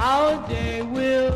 Our day will